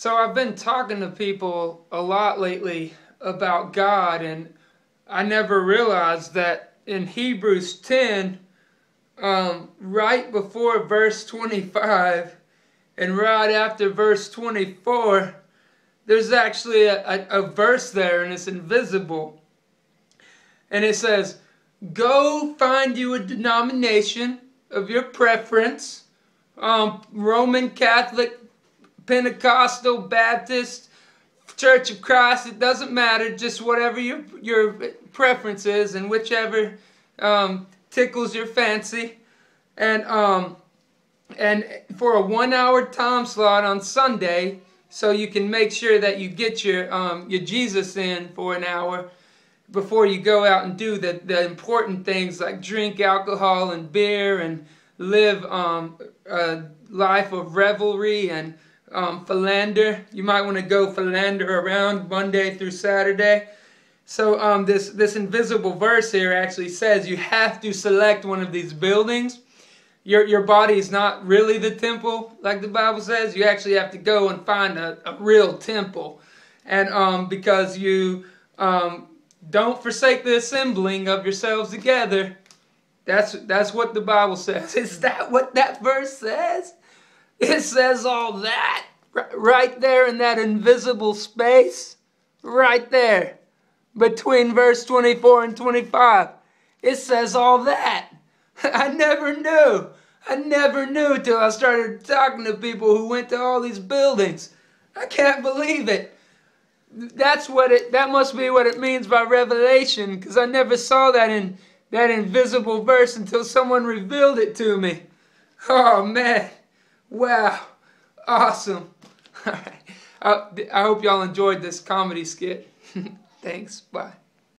So I've been talking to people a lot lately about God, and I never realized that in Hebrews 10, um, right before verse 25 and right after verse 24, there's actually a, a, a verse there, and it's invisible. And it says, Go find you a denomination of your preference, um, Roman Catholic, Pentecostal, Baptist, Church of Christ, it doesn't matter, just whatever your, your preference is and whichever um, tickles your fancy. And, um, and for a one hour time slot on Sunday, so you can make sure that you get your, um, your Jesus in for an hour before you go out and do the, the important things like drink alcohol and beer and live um, a life of revelry and um, philander. You might want to go philander around Monday through Saturday. So um, this, this invisible verse here actually says you have to select one of these buildings. Your, your body is not really the temple, like the Bible says. You actually have to go and find a, a real temple. And um, because you um, don't forsake the assembling of yourselves together, that's, that's what the Bible says. Is that what that verse says? It says all that right there in that invisible space, right there between verse 24 and 25. It says all that. I never knew. I never knew till I started talking to people who went to all these buildings. I can't believe it. That's what it that must be what it means by revelation because I never saw that in that invisible verse until someone revealed it to me. Oh man. Wow. Awesome. All right. I, I hope y'all enjoyed this comedy skit. Thanks. Bye.